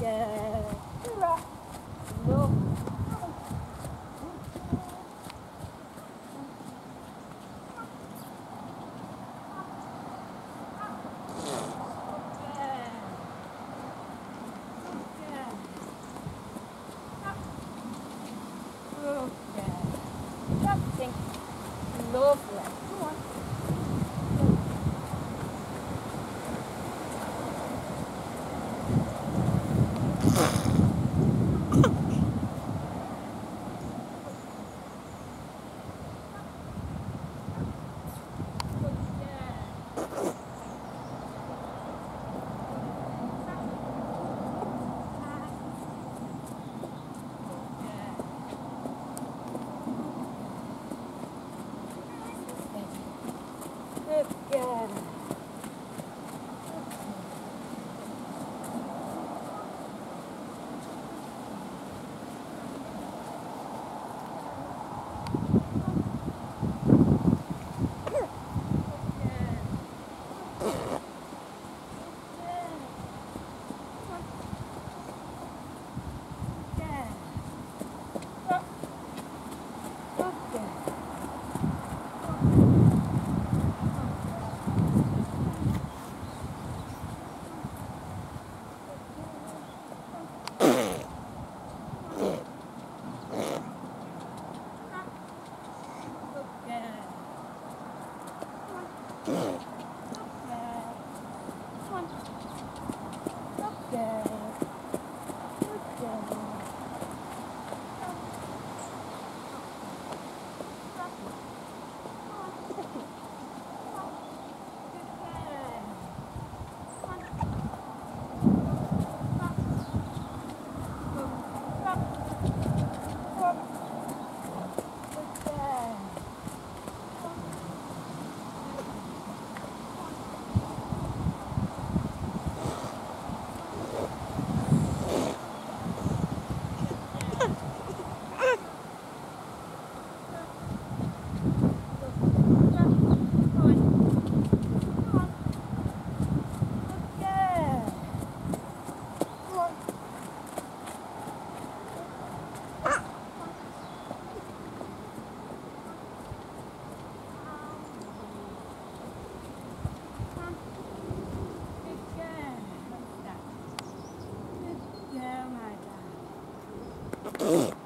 Hurrah. No. Lovely. Go on. Ha ha ha! Oh. Ugh.